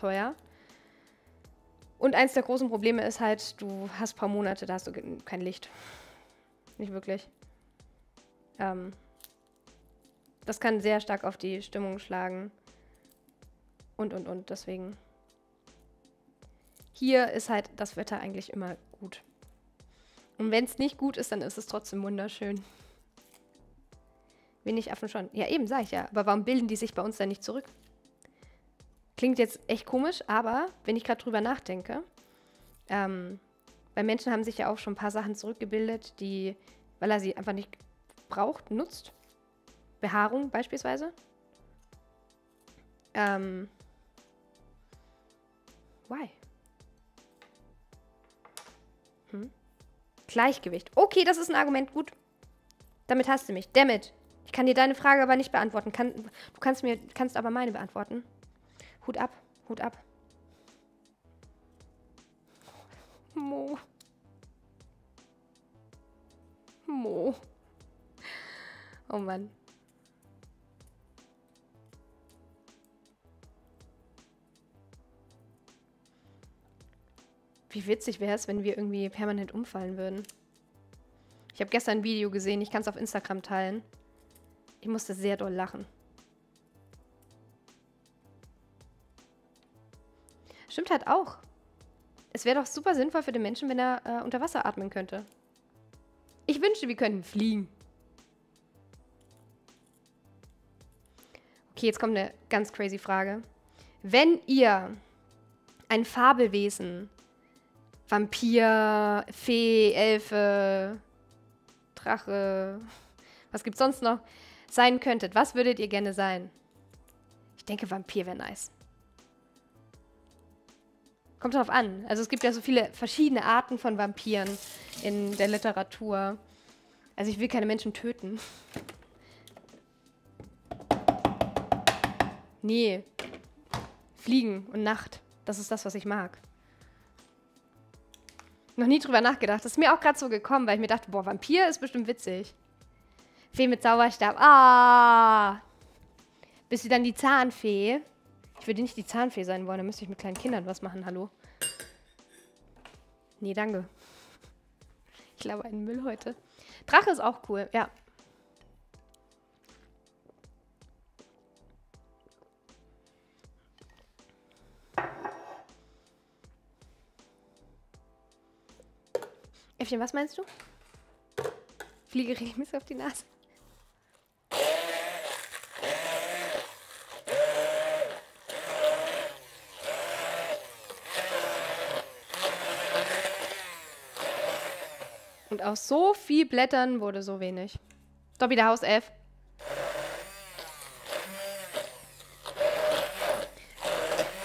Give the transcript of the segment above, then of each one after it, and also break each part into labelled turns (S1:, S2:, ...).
S1: teuer. Und eins der großen Probleme ist halt, du hast ein paar Monate, da hast du kein Licht. Nicht wirklich. Ähm, das kann sehr stark auf die Stimmung schlagen. Und, und, und. Deswegen. Hier ist halt das Wetter eigentlich immer gut. Und wenn es nicht gut ist, dann ist es trotzdem wunderschön. Wenig Affen schon. Ja, eben, sag ich ja. Aber warum bilden die sich bei uns dann nicht zurück? Klingt jetzt echt komisch, aber wenn ich gerade drüber nachdenke, ähm, weil Menschen haben sich ja auch schon ein paar Sachen zurückgebildet, die, weil er sie einfach nicht braucht, nutzt. Behaarung beispielsweise. Ähm, why? Hm? Gleichgewicht. Okay, das ist ein Argument. Gut. Damit hast du mich. Damit. Ich kann dir deine Frage aber nicht beantworten. Kann, du kannst mir, kannst aber meine beantworten. Hut ab. Hut ab. Mo. Mo. Oh Mann. Wie witzig wäre es, wenn wir irgendwie permanent umfallen würden. Ich habe gestern ein Video gesehen, ich kann es auf Instagram teilen. Ich musste sehr doll lachen. Stimmt halt auch. Es wäre doch super sinnvoll für den Menschen, wenn er äh, unter Wasser atmen könnte. Ich wünschte, wir könnten fliegen. Okay, jetzt kommt eine ganz crazy Frage. Wenn ihr ein Fabelwesen Vampir, Fee, Elfe, Drache, was gibt's sonst noch, sein könntet, was würdet ihr gerne sein? Ich denke, Vampir wäre nice. Kommt drauf an. Also es gibt ja so viele verschiedene Arten von Vampiren in der Literatur. Also ich will keine Menschen töten. Nee. Fliegen und Nacht. Das ist das, was ich mag noch nie drüber nachgedacht. Das ist mir auch gerade so gekommen, weil ich mir dachte, boah, Vampir ist bestimmt witzig. Fee mit Zauberstab. Ah! Bist du dann die Zahnfee? Ich würde nicht die Zahnfee sein wollen, dann müsste ich mit kleinen Kindern was machen, hallo? Nee, danke. Ich glaube, einen Müll heute. Drache ist auch cool, ja. Äffchen, was meinst du? Fliege regelmäßig auf die Nase. Und aus so viel Blättern wurde so wenig. Dobby, der Hauself.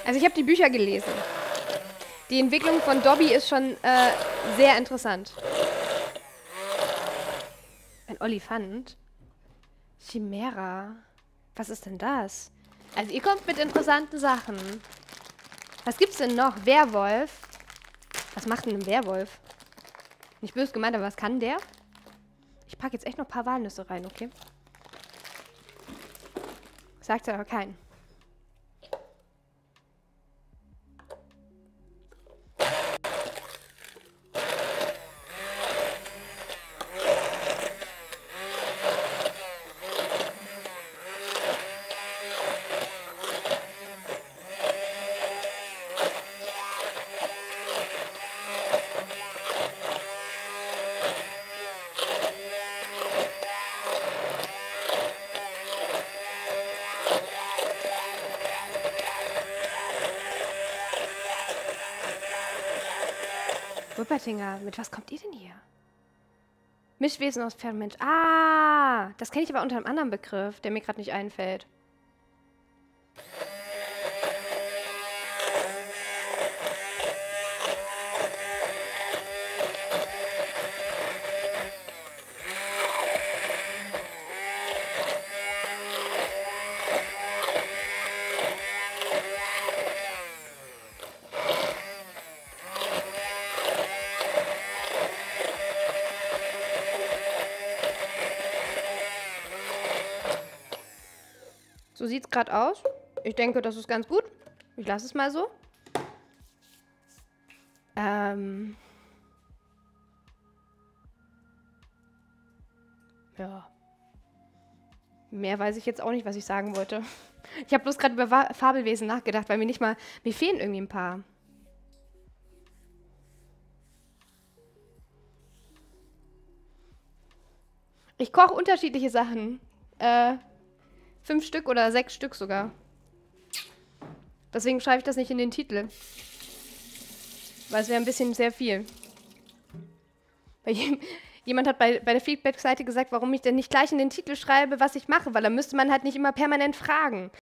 S1: Also ich habe die Bücher gelesen. Die Entwicklung von Dobby ist schon äh, sehr interessant. Ein Olifant? Chimera? Was ist denn das? Also ihr kommt mit interessanten Sachen. Was gibt's denn noch? Werwolf? Was macht denn ein Werwolf? Nicht böse gemeint, aber was kann der? Ich packe jetzt echt noch ein paar Walnüsse rein, okay? Sagt aber keinen. Wuppertinger, mit was kommt ihr denn hier? Mischwesen aus Pferd Ah, das kenne ich aber unter einem anderen Begriff, der mir gerade nicht einfällt. Sieht es gerade aus. Ich denke, das ist ganz gut. Ich lasse es mal so. Ähm. Ja. Mehr weiß ich jetzt auch nicht, was ich sagen wollte. Ich habe bloß gerade über Fabelwesen nachgedacht, weil mir nicht mal. Mir fehlen irgendwie ein paar. Ich koche unterschiedliche Sachen. Äh, fünf Stück oder sechs Stück sogar. Deswegen schreibe ich das nicht in den Titel. Weil es wäre ein bisschen sehr viel. Jemand hat bei, bei der Feedback-Seite gesagt, warum ich denn nicht gleich in den Titel schreibe, was ich mache, weil dann müsste man halt nicht immer permanent fragen.